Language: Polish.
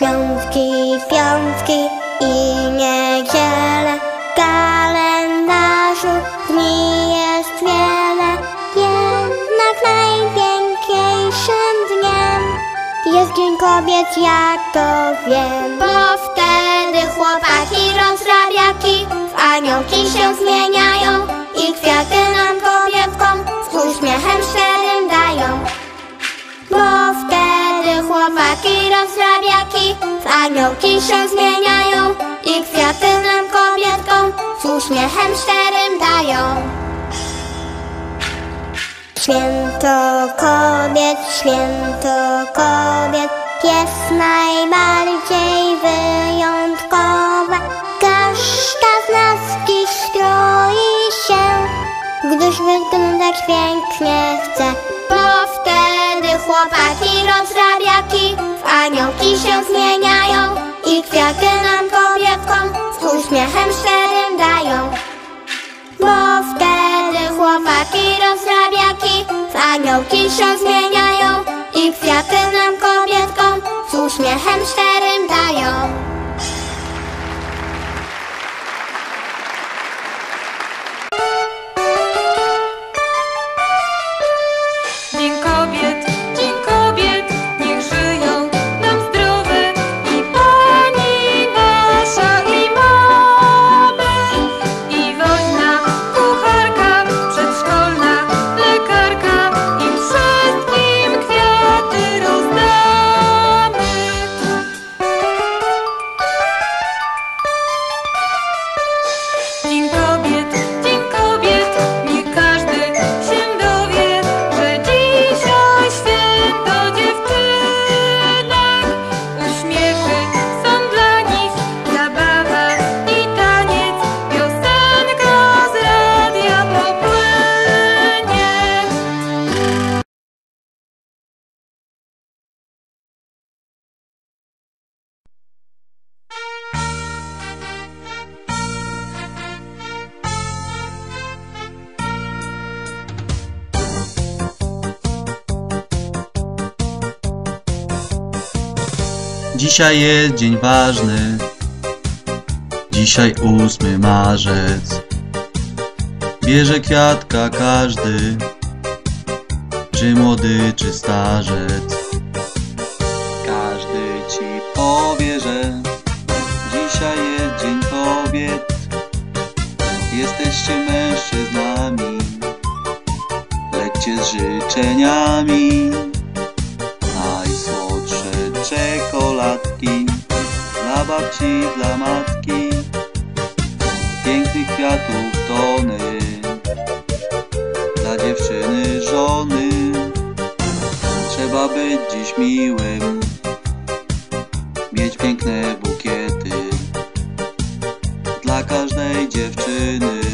Piątki, piątki i niedziele W kalendarzu dni jest wiele. Jednak najpiękniejszym dniem Jest Dzień Kobiet, jak to wiem. Bo wtedy chłopaki rozrabiaki W aniołki się zmieniają I kwiaty nam kobietkom Z uśmiechem szczerym dają rozrabiaki W aniołki się zmieniają I kwiaty nam kobietkom Z uśmiechem szczerym dają. Święto kobiet, święto kobiet Jest najbardziej wyjątkowe. Każda z nas dziś stroi się Gdyż wyglądać pięknie chce Bo wtedy chłopaki rozrabiaki uśmiechem szczerym dają. Bo wtedy chłopaki rozrabiaki W aniołki się zmieniają I kwiaty nam kobietkom Z uśmiechem szczerym dają Dzisiaj jest dzień ważny. Dzisiaj ósmy marzec. Bierze kwiatka każdy, czy młody, czy starzec. Każdy ci powie, że dzisiaj jest dzień kobiet. Jesteście mężczyznami, lećcie z życzeniami. Czekoladki Dla babci, dla matki. Pięknych kwiatów tony Dla dziewczyny, żony. Trzeba być dziś miłym Mieć piękne bukiety Dla każdej dziewczyny